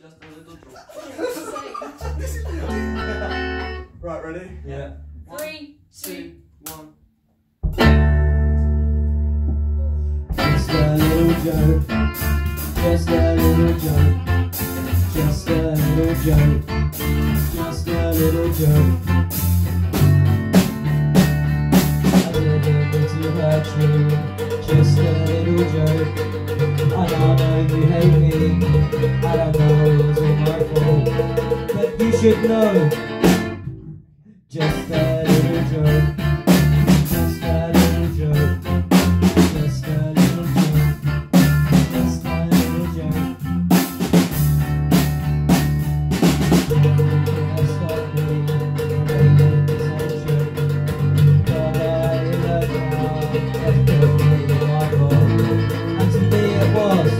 Just a little joke. Right, ready? Yeah. Three, two, one. Just a little joke. Just a little joke. Just a little joke. Just a little joke. I didn't mean to hurt you. Just a little joke. I know you hate me. should know Just that little joke Just that little joke Just that little joke Just that little joke I stopped me But I love my fault And today it was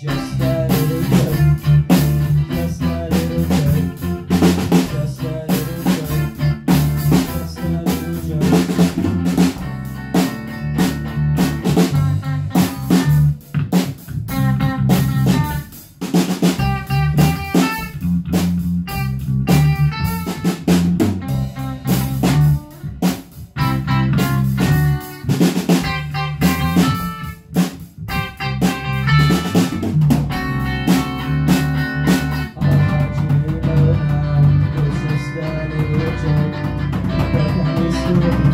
Just that Thank you.